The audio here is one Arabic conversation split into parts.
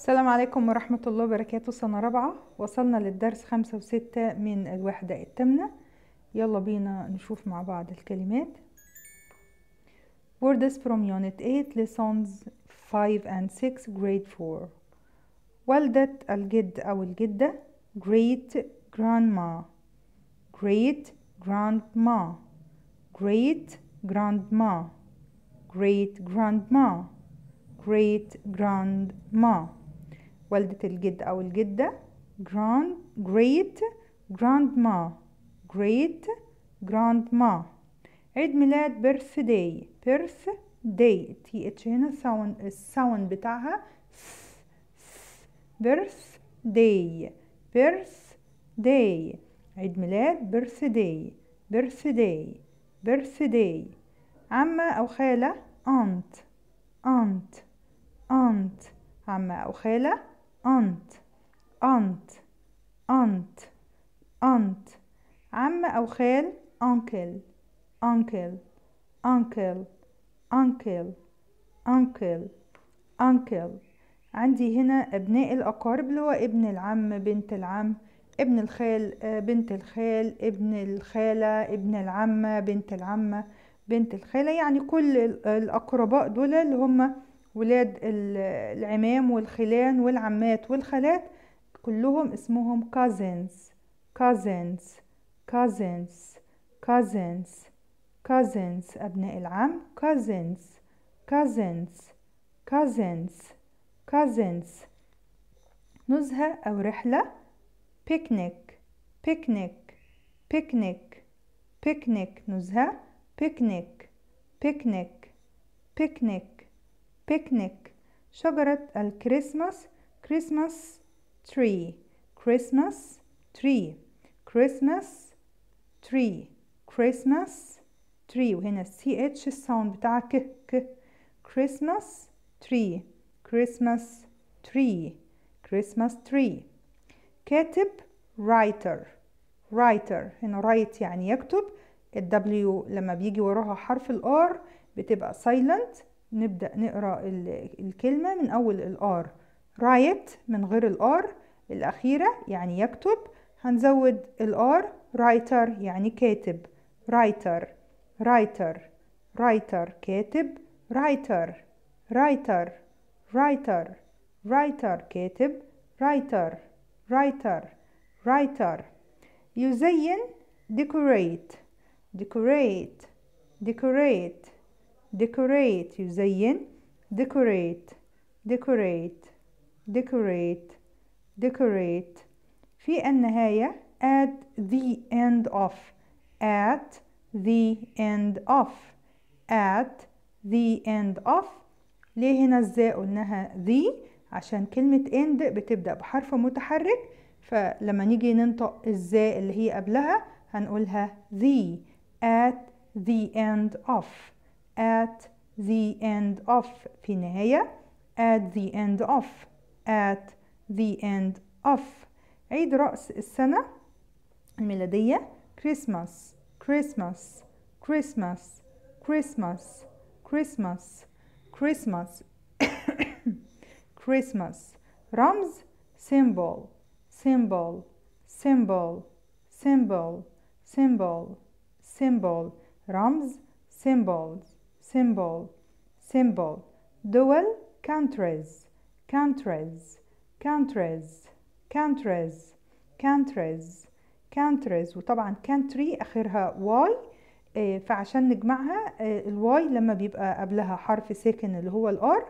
السلام عليكم ورحمة الله وبركاته. سنة رابعة وصلنا للدرس خمسة وستة من الوحدة الثامنة يلا بينا نشوف مع بعض الكلمات. Words from Unit 8 Lessons 5 and 6 Grade 4 والدة الجد أو الجدة Great Grandma. Great Grandma. Great Grandma. Great Grandma. Great Grandma. والدة الجد أو الجدة grand great grandma great grandma عيد ميلاد birthday birthday تي اتش هنا ساوند الساوند بتاعها birthday birthday عيد ميلاد birthday birthday birthday عمة أو خالة aunt aunt aunt عمة أو خالة aunt aunt aunt aunt عم أو خال uncle uncle uncle uncle uncle uncle عندي هنا أبناء الأقارب اللي هو ابن العم بنت العم ابن الخال بنت الخال ابن الخالة ابن العمة بنت العمة بنت الخالة. يعني كل الأقرباء دول اللي هم ولاد العمام والخلان والعمات والخالات كلهم اسمهم cousins cousins cousins cousins cousins أبناء العم cousins cousins cousins cousins نزهة أو رحلة picnic picnic picnic picnic نزهة picnic picnic picnic picnic. شجرة الكريسماس Christmas tree. Christmas tree. Christmas tree. Christmas tree. وهنا ال CH ال sound بتاع ك ك. Christmas tree. Christmas tree. Christmas tree. كاتب writer. Writer. هنا write يعني يكتب. ال W لما بيجي وراها حرف ال R بتبقى silent. نبدأ نقرأ الكلمة من أول ال R write من غير ال R الأخيرة يعني يكتب. هنزود ال R writer يعني كاتب. writer writer writer كاتب. writer writer writer writer كاتب. writer writer writer يزين. Decorate. Decorate. Decorate. Decorate يزين decorate decorate decorate decorate في النهاية at the end of at the end of at the end of ليه هنا إزاي قلناها the عشان كلمة end بتبدأ بحرف متحرك فلما نيجي ننطق إزاي اللي هي قبلها هنقولها the at the end of at the end of في نهاية at the end of at the end of. عيد رأس السنة الميلادية. كريسماس كريسماس كريسماس كريسماس كريسماس كريسماس كريسماس رمز symbol symbol symbol symbol symbol symbol. رمز symbols. Symbol symbol. دول countries countries countries countries countries countries. وطبعا country آخرها Y فعشان نجمعها ال Y لما بيبقى قبلها حرف ساكن اللي هو ال R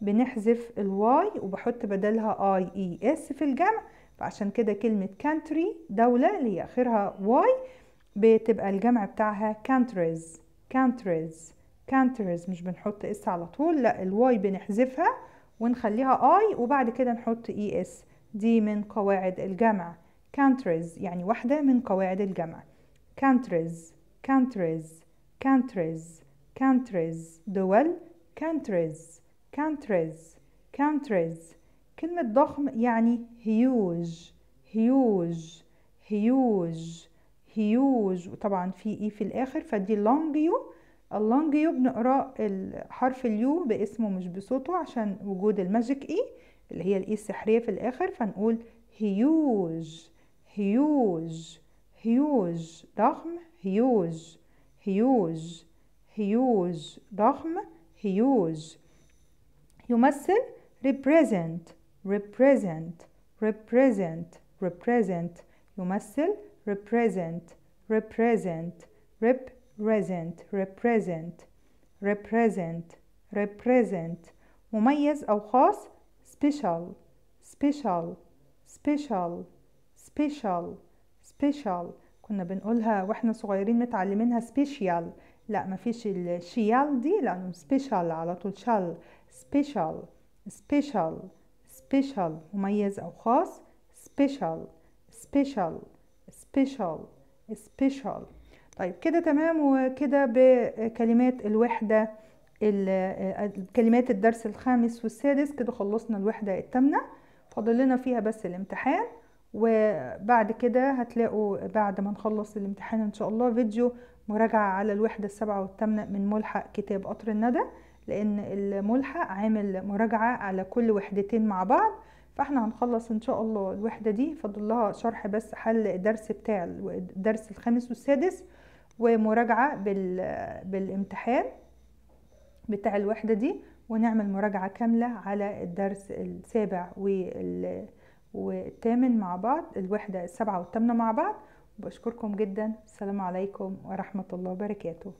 بنحذف ال Y وبحط بدلها I E S في الجمع. فعشان كده كلمة country دولة اللي هي آخرها Y بتبقى الجمع بتاعها countries countries. Countries مش بنحط S على طول لا ال Y بنحذفها ونخليها I وبعد كده نحط E S دي من قواعد الجمع. countries يعني واحدة من قواعد الجمع. countries countries countries countries دول countries countries countries كلمة ضخم يعني huge huge huge huge. وطبعا في E في الآخر فدي long U ال long U بنقرا الحرف ال U باسمه مش بصوته عشان وجود ال magic E اللي هي ال E السحرية في الآخر فنقول هيوج هيوج هيوج ضخم هيوج هيوج هيوج ضخم هيوج. يمثل represent represent represent represent. يمثل represent represent represent represent represent represent مميز أو خاص special special special special special كنا بنقولها وإحنا صغيرين متعلمينها special لا مفيش الشيال دي لأنه special على طول شال special special special مميز أو خاص special special special special طيب كده تمام وكده بكلمات الوحدة كلمات الدرس الخامس والسادس كده خلصنا الوحدة التامنة. فاضل لنا فيها بس الامتحان وبعد كده هتلاقوا بعد ما نخلص الامتحان إن شاء الله فيديو مراجعة على الوحدة السبعة والثامنة من ملحق كتاب قطر الندى لأن الملحق عامل مراجعة على كل وحدتين مع بعض. فإحنا هنخلص إن شاء الله الوحدة دي. فاضل لها شرح بس حل الدرس بتاع الدرس الخامس والسادس ومراجعة بالامتحان بتاع الوحدة دي ونعمل مراجعة كاملة على الدرس السابع والثامن مع بعض الوحدة السبعة والثامنة مع بعض. بشكركم جدا. السلام عليكم ورحمة الله وبركاته.